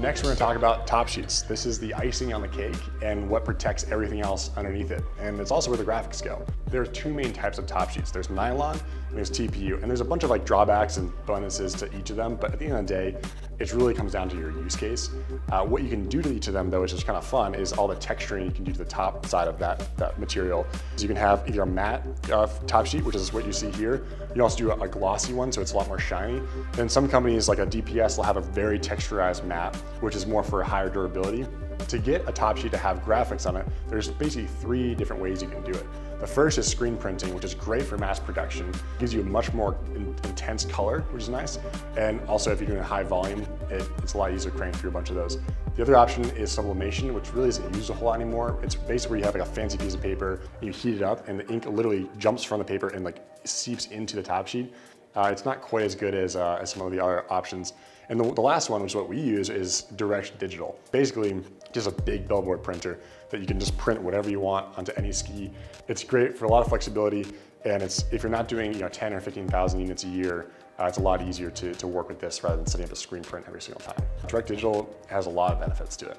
Next, we're gonna talk about top sheets. This is the icing on the cake and what protects everything else underneath it. And it's also where the graphics go. There are two main types of top sheets. There's nylon and there's TPU. And there's a bunch of like drawbacks and bonuses to each of them. But at the end of the day, it really comes down to your use case. Uh, what you can do to each of them though, which is kind of fun, is all the texturing you can do to the top side of that, that material. So you can have either a matte uh, top sheet, which is what you see here. You can also do a, a glossy one, so it's a lot more shiny. Then some companies like a DPS will have a very texturized matte, which is more for higher durability. To get a top sheet to have graphics on it, there's basically three different ways you can do it. The first is screen printing, which is great for mass production. It gives you a much more in intense color, which is nice. And also if you're doing a high volume, it, it's a lot easier to crank through a bunch of those. The other option is sublimation, which really isn't used a whole lot anymore. It's basically where you have like a fancy piece of paper, you heat it up and the ink literally jumps from the paper and like seeps into the top sheet. Uh, it's not quite as good as, uh, as some of the other options. And the, the, last one, which is what we use, is direct digital. Basically, just a big billboard printer that you can just print whatever you want onto any ski. It's great for a lot of flexibility, and it's if you're not doing you know 10 or 15,000 units a year, uh, it's a lot easier to, to work with this rather than setting up a screen print every single time. Direct digital has a lot of benefits to it.